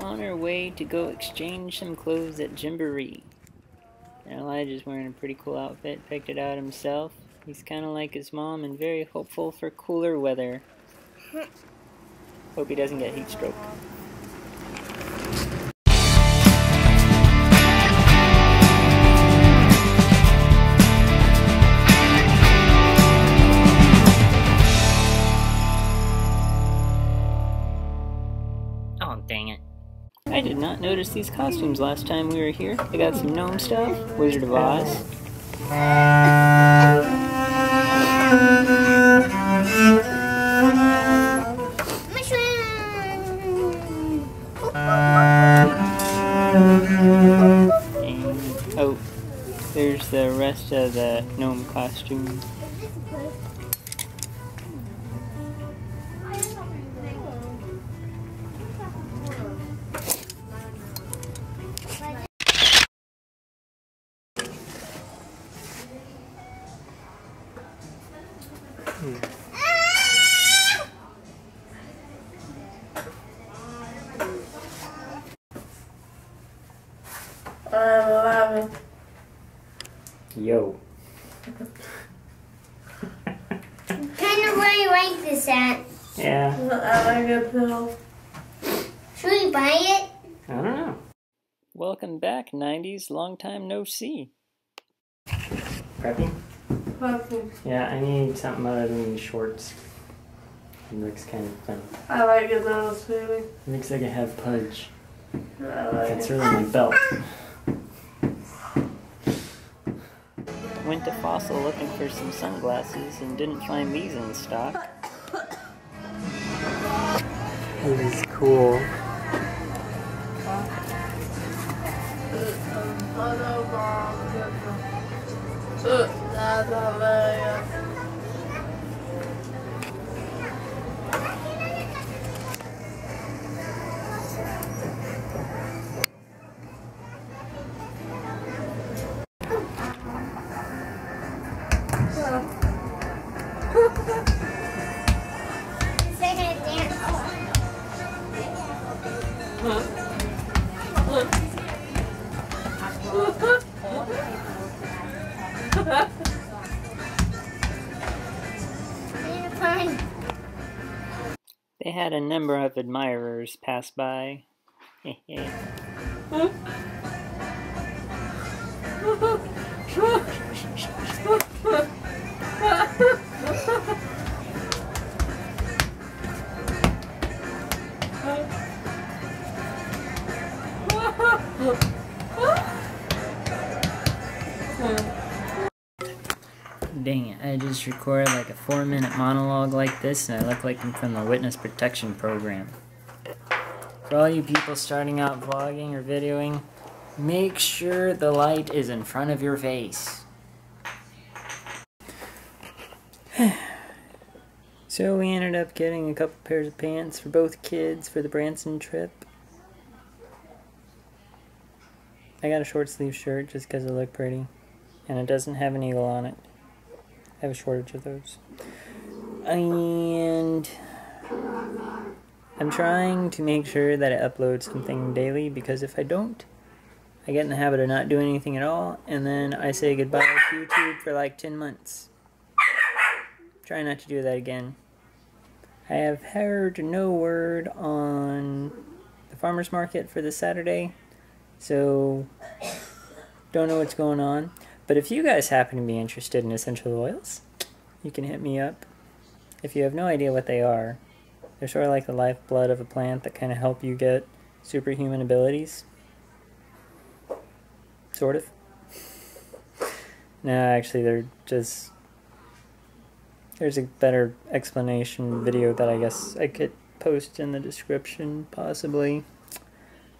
on our way to go exchange some clothes at Gymboree. And Elijah's wearing a pretty cool outfit, picked it out himself. He's kind of like his mom and very hopeful for cooler weather. Hope he doesn't get heat stroke. I did notice these costumes last time we were here. I got some gnome stuff, Wizard of Oz. And, oh, there's the rest of the gnome costume. You rank this at? Yeah, I like a pill. Should we buy it? I don't know. Welcome back, 90s. Long time no see. Preppy? Puppy. Yeah, I need something other than shorts. It looks kind of fun. I like it though, sweetie. It looks like I have pudge. I like It's it. really my belt. Went to Fossil looking for some sunglasses and didn't find these in stock. This is cool. Second dance. They had a number of admirers pass by. Dang it, I just recorded like a four minute monologue like this and I look like I'm from the Witness Protection Program. For all you people starting out vlogging or videoing, make sure the light is in front of your face. so we ended up getting a couple pairs of pants for both kids for the Branson trip. I got a short sleeve shirt just because it looked pretty. And it doesn't have an eagle on it. I have a shortage of those. And I'm trying to make sure that I upload something daily because if I don't, I get in the habit of not doing anything at all, and then I say goodbye to YouTube for like 10 months. Try not to do that again. I have heard no word on the farmer's market for this Saturday, so don't know what's going on. But if you guys happen to be interested in essential oils, you can hit me up. If you have no idea what they are, they're sort of like the lifeblood of a plant that kind of help you get superhuman abilities. Sort of. No, actually, they're just. There's a better explanation video that I guess I could post in the description, possibly.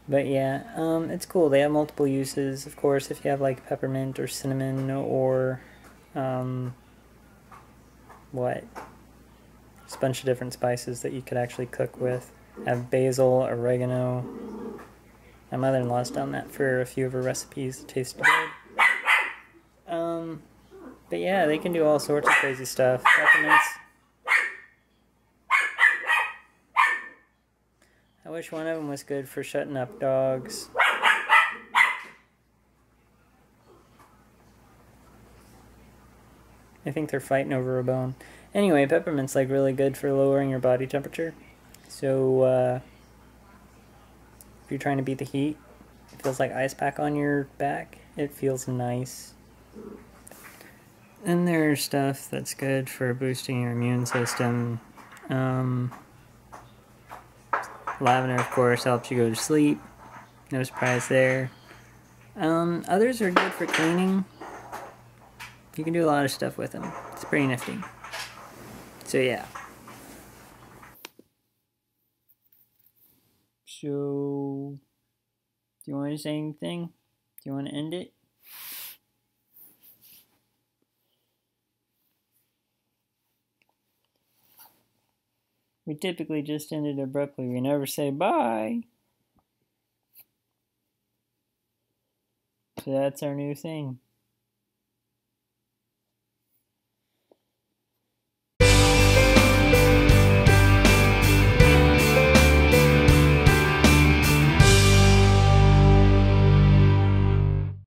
But yeah, um, it's cool. They have multiple uses, of course. If you have like peppermint or cinnamon or um, what? There's a bunch of different spices that you could actually cook with. Have basil, oregano. My mother-in-law's done that for a few of her recipes. It tastes good. Um, but yeah, they can do all sorts of crazy stuff. Peppermints. I wish one of them was good for shutting up dogs. I think they're fighting over a bone. Anyway, peppermint's like really good for lowering your body temperature. So uh, if you're trying to beat the heat, it feels like ice pack on your back. It feels nice. And there's stuff that's good for boosting your immune system. Um, lavender, of course, helps you go to sleep. No surprise there. Um, others are good for cleaning. You can do a lot of stuff with them. It's pretty nifty. So yeah. So, do you want to say anything? Do you want to end it? We typically just end it abruptly. We never say bye. So that's our new thing.